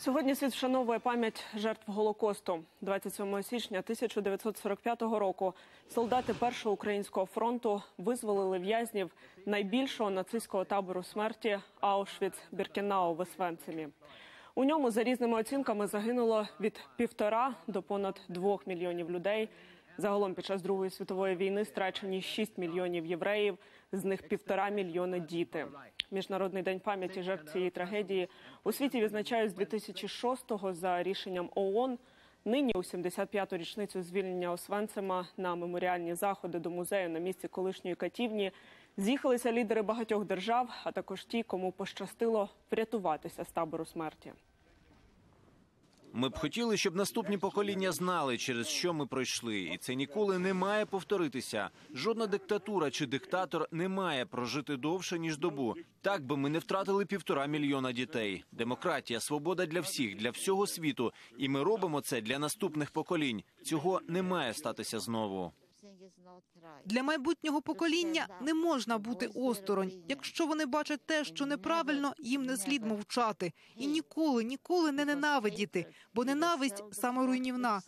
Сьогодні світ вшановує пам'ять жертв Голокосту. 27 січня 1945 року солдати першого українського фронту визволили в'язнів найбільшого нацистського табору смерті Аушвіц Біркінау в Освенцимі. У ньому за різними оцінками загинуло від півтора до понад двох мільйонів людей. Загалом під час Другої світової війни страчені 6 мільйонів євреїв, з них півтора мільйони діти. Міжнародний день пам'яті жертв цієї трагедії у світі відзначають з 2006-го за рішенням ООН. Нині у 75-ту річницю звільнення Освенцима на меморіальні заходи до музею на місці колишньої катівні з'їхалися лідери багатьох держав, а також ті, кому пощастило врятуватися з табору смерті. Ми б хотіли, щоб наступні покоління знали, через що ми пройшли, і це ніколи не має повторитися. Жодна диктатура чи диктатор не має прожити довше ніж добу. Так би ми не втратили півтора мільйона дітей. Демократія, свобода для всіх, для всього світу. І ми робимо це для наступних поколінь. Цього не має статися знову. Для майбутнього покоління не можна бути осторонь. Якщо вони бачать те, що неправильно, їм не слід мовчати і ніколи, ніколи не ненавидіти, бо ненависть саме руйнівна.